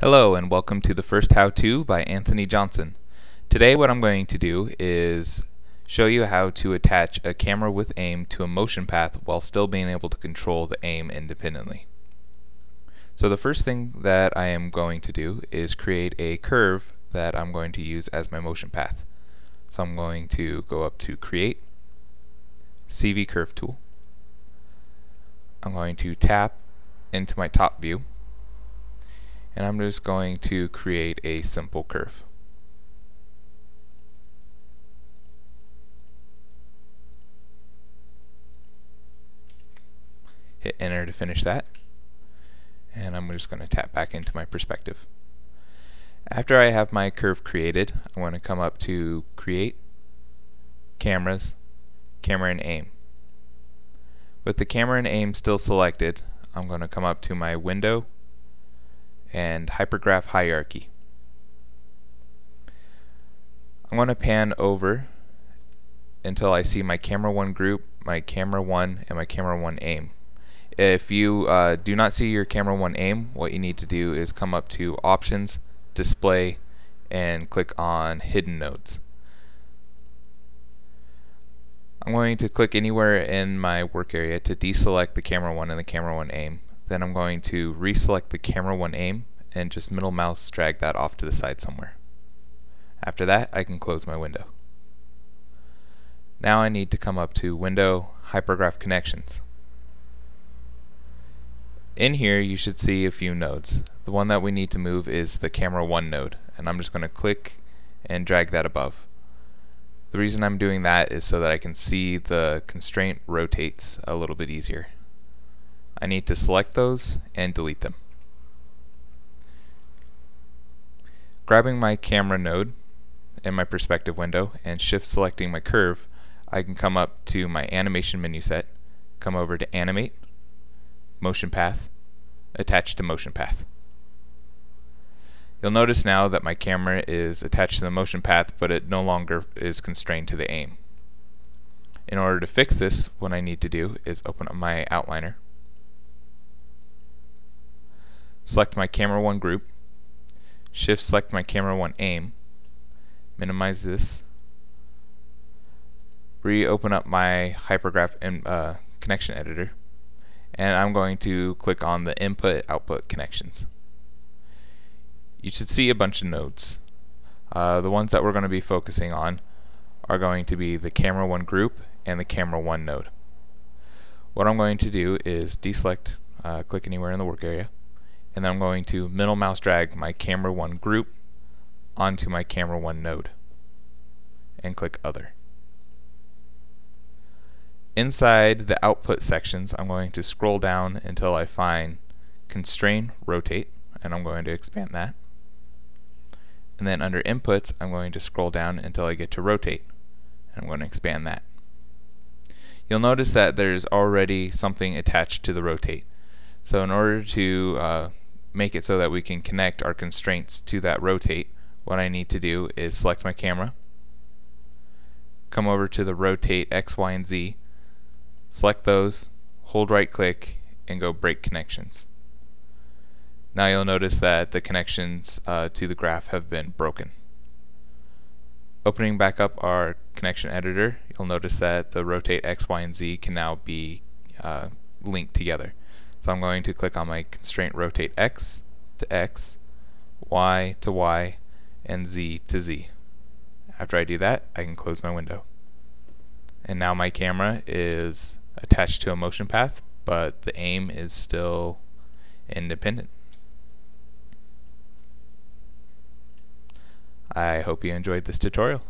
Hello and welcome to the first how-to by Anthony Johnson. Today what I'm going to do is show you how to attach a camera with aim to a motion path while still being able to control the aim independently. So the first thing that I am going to do is create a curve that I'm going to use as my motion path. So I'm going to go up to create CV curve tool. I'm going to tap into my top view and I'm just going to create a simple curve. Hit enter to finish that and I'm just going to tap back into my perspective. After I have my curve created, I want to come up to create, cameras, camera and aim. With the camera and aim still selected, I'm going to come up to my window and hypergraph hierarchy. I'm going to pan over until I see my camera 1 group, my camera 1, and my camera 1 aim. If you uh, do not see your camera 1 aim, what you need to do is come up to options, display, and click on hidden nodes. I'm going to click anywhere in my work area to deselect the camera 1 and the camera 1 aim. Then I'm going to reselect the camera 1 aim and just middle mouse drag that off to the side somewhere. After that, I can close my window. Now I need to come up to Window, Hypergraph Connections. In here, you should see a few nodes. The one that we need to move is the camera 1 node, and I'm just going to click and drag that above. The reason I'm doing that is so that I can see the constraint rotates a little bit easier. I need to select those and delete them. Grabbing my camera node in my perspective window and shift selecting my curve, I can come up to my animation menu set, come over to animate, motion path, attach to motion path. You'll notice now that my camera is attached to the motion path but it no longer is constrained to the aim. In order to fix this, what I need to do is open up my outliner select my camera 1 group, shift select my camera 1 aim, minimize this, reopen up my hypergraph and uh, connection editor, and I'm going to click on the input output connections. You should see a bunch of nodes. Uh, the ones that we're going to be focusing on are going to be the camera 1 group and the camera 1 node. What I'm going to do is deselect, uh, click anywhere in the work area, and I'm going to middle mouse drag my camera 1 group onto my camera 1 node and click other. Inside the output sections I'm going to scroll down until I find constrain rotate and I'm going to expand that and then under inputs I'm going to scroll down until I get to rotate and I'm going to expand that. You'll notice that there's already something attached to the rotate so in order to uh, make it so that we can connect our constraints to that rotate, what I need to do is select my camera, come over to the rotate X, Y, and Z, select those, hold right click, and go break connections. Now you'll notice that the connections uh, to the graph have been broken. Opening back up our connection editor, you'll notice that the rotate X, Y, and Z can now be uh, linked together. So I'm going to click on my constraint rotate X to X, Y to Y, and Z to Z. After I do that, I can close my window. And now my camera is attached to a motion path, but the aim is still independent. I hope you enjoyed this tutorial.